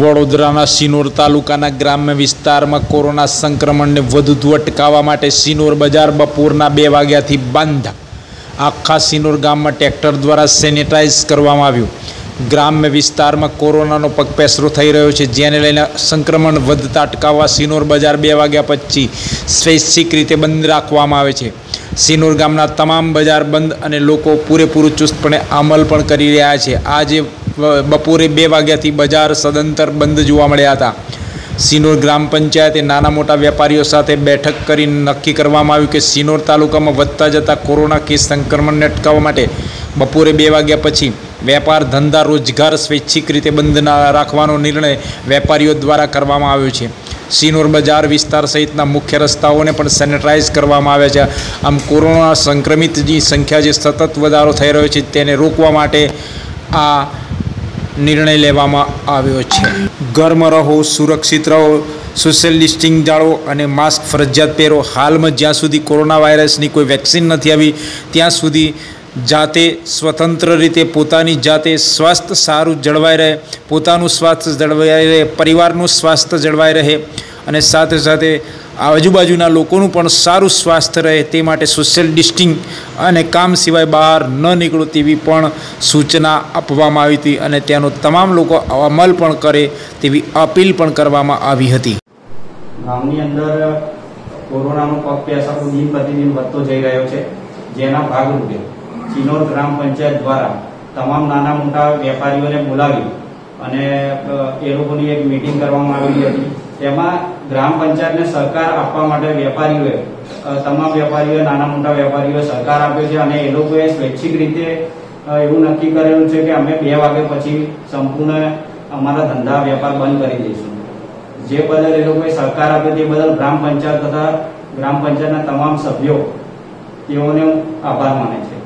વડોદરાના સિનોર તાલુકાના ગ્રામ્ય વિસ્તારમાં કોરોના સંક્રમણને વધુ અટકાવવા માટે સિનોર બજાર બપોરના બે વાગ્યાથી બંધ. આખા સિનોર ગામમાં ટ્રેક્ટર દ્વારા સેનિટાઈઝ કરવામાં આવ્યું. ગ્રામ્ય વિસ્તારમાં કોરોનાનો પગપેસરો થઈ રહ્યો છે, જેને લઈને સંક્રમણ વધતા અટકાવવા સિનોર બજાર બે વાગ્યા પછી સ્વૈચ્છિક રીતે બંધ રાખવામાં આવે છે. સિનોર ગામના તમામ બજાર બંધ અને લોકો પૂરેપૂરું ચુસ્તપણે અમલ પણ કરી રહ્યા છે. આજે બપોરે બે વાગ્યાથી બજાર સદંતર બંધ જોવા મળ્યા હતા. સિનોર ગ્રામ પંચાયતે નાના મોટા વેપારીઓ સાથે બેઠક કરી નક્કી કરવામાં આવ્યું કે સિનોર તાલુકામાં વધતા જતા કોરોના કેસ સંક્રમણને અટકાવવા માટે બપોરે બે વાગ્યા પછી વેપાર ધંધા રોજગાર સ્વૈચ્છિક રીતે બંધ રાખવાનો નિર્ણય વેપારીઓ દ્વારા કરવામાં આવ્યો છે. સિનોર બજાર વિસ્તાર સહિતના મુખ્ય રસ્તાઓને પણ સેનેટાઈઝ કરવામાં આવ્યા છે. આમ કોરોના સંક્રમિતની સંખ્યા જે સતત વધારો થઈ રહ્યો છે તેને રોકવા માટે આ નિર્ણય લેવામાં આવ્યો છે. ઘરમાં રહો, સુરક્ષિત રહો, સોશિયલ ડિસ્ટિંગ જાળવો અને માસ્ક ફરજિયાત પહેરો. હાલમાં જ્યાં સુધી કોરોના વાયરસની કોઈ વેક્સિન નથી આવી, ત્યાં સુધી જાતે સ્વતંત્ર રીતે પોતાની જાતે સ્વાસ્થ્ય સારું જળવાઈ રહે, પોતાનું સ્વાસ્થ્ય જળવાઈ રહે, પરિવારનું સ્વાસ્થ્ય જળવાઈ રહે અને સાથે સાથે આજુબાજુના લોકોનું પણ સારું સ્વાસ્થ્ય રહે તે માટે સોશિયલ ડિસ્ટિંગ અને કામ સિવાય બહાર ન નીકળો તેવી પણ સૂચના આપવામાં આવી હતી અને તેનો તમામ લોકો અમલ પણ કરે તેવી અપીલ પણ કરવામાં આવી હતી. ગામની અંદર કોરોનાનો પગ પેસારો દિન પ્રતિદિન વધતો જઈ રહ્યો છે, જેના ભાગરૂપે ચિનોર ગ્રામ પંચાયત દ્વારા તમામ નાના મોટા વેપારીઓને બોલાવી અને એ લોકોની એક મીટિંગ કરવામાં આવેલી હતી. તેમાં ગ્રામ પંચાયતને સહકાર આપવા માટે વેપારીઓએ તમામ વેપારીઓએ નાના મોટા વેપારીઓએ સહકાર આપ્યો છે અને એ લોકોએ સ્વૈચ્છિક રીતે એવું નક્કી કરેલું છે કે અમે બે વાગે પછી સંપૂર્ણ અમારા ધંધા વેપાર બંધ કરી દઈશું. જે બદલ એ લોકોએ સહકાર આપ્યો તે બદલ ગ્રામ પંચાયત તથા ગ્રામ પંચાયતના તમામ સભ્યો તેઓને આભાર માને છે.